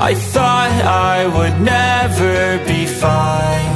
I thought I would never be fine.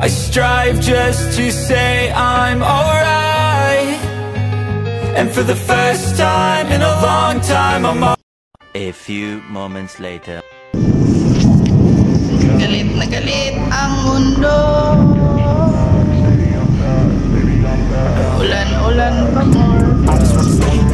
I strive just to say I'm alright. And for the first time in a long time I'm all A few moments later. Galit na galit ang mundo. Ulan-ulan pa more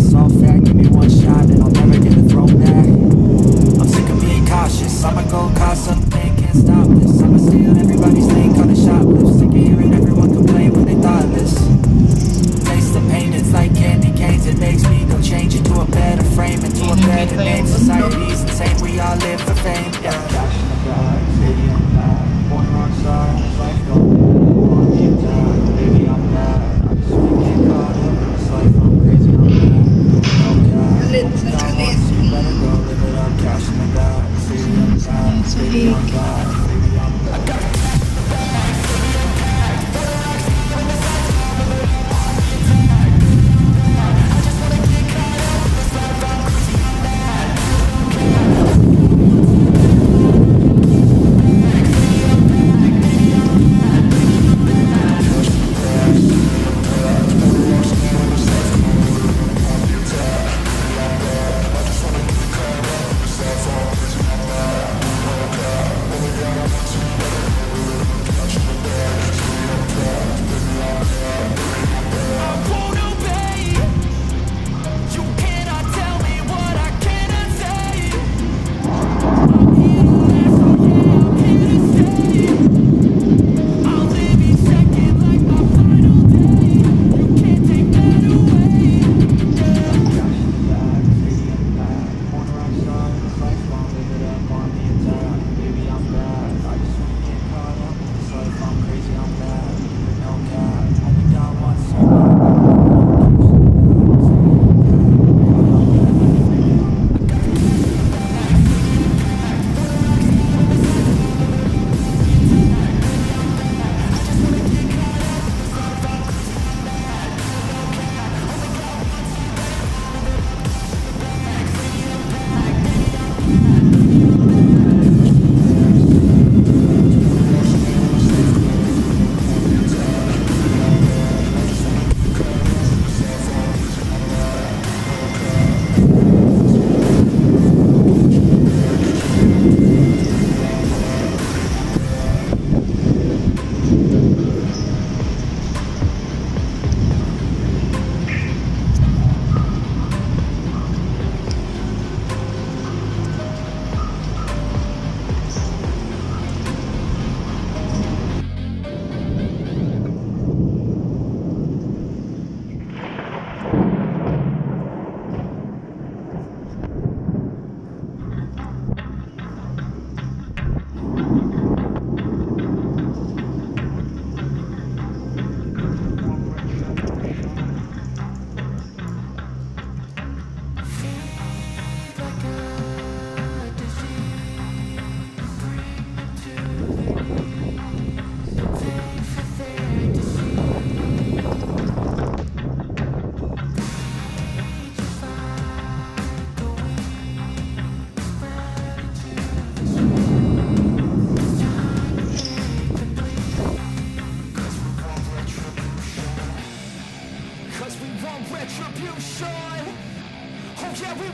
gonna wait, bad,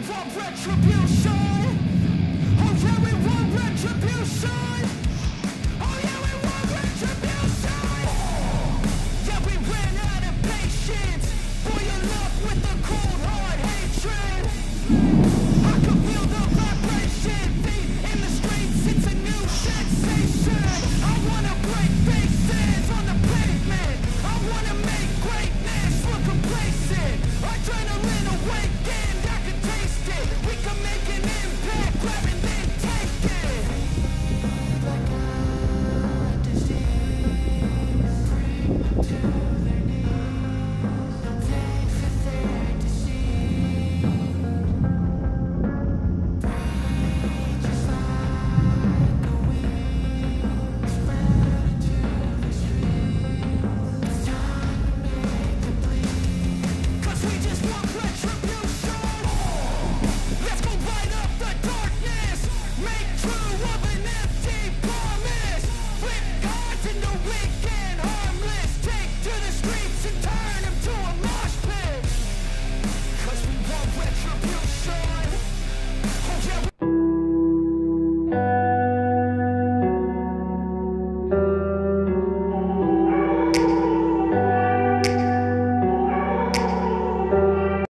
for retribution. Yeah.